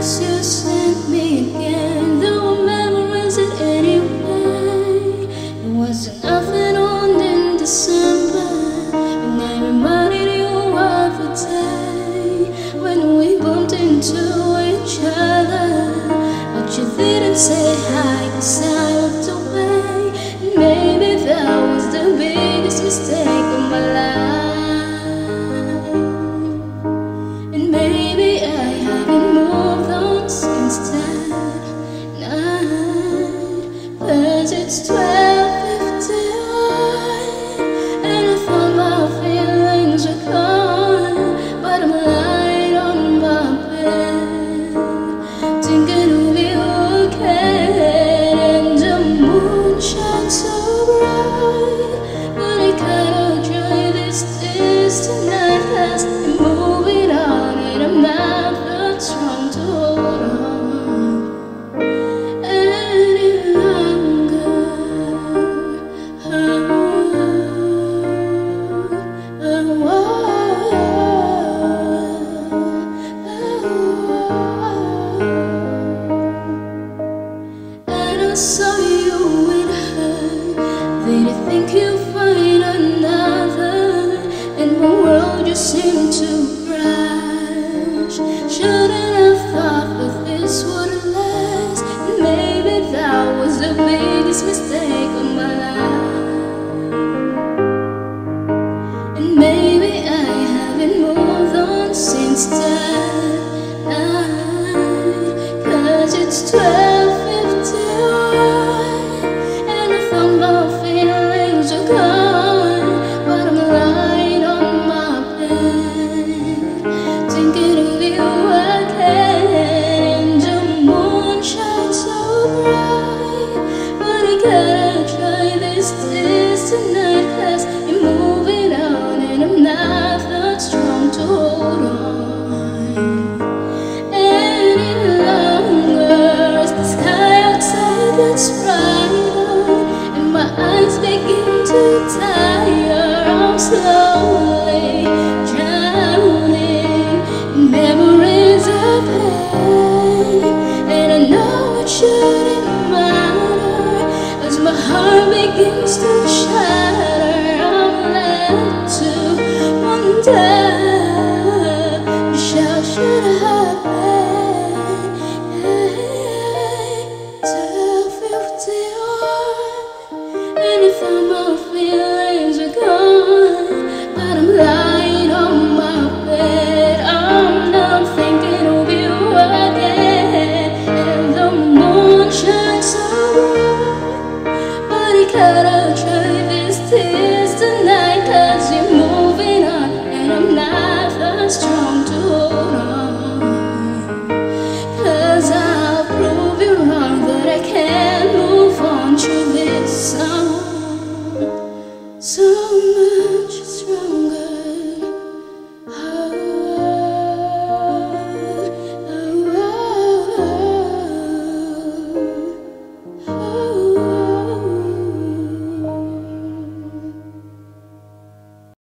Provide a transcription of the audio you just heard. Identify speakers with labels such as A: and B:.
A: Christ, you sent me again. it's true. that's right, And my eyes begin to tire I'm slowly drowning in Memories of pain. And I know it shouldn't matter As my heart begins to shatter. I'm led to wonder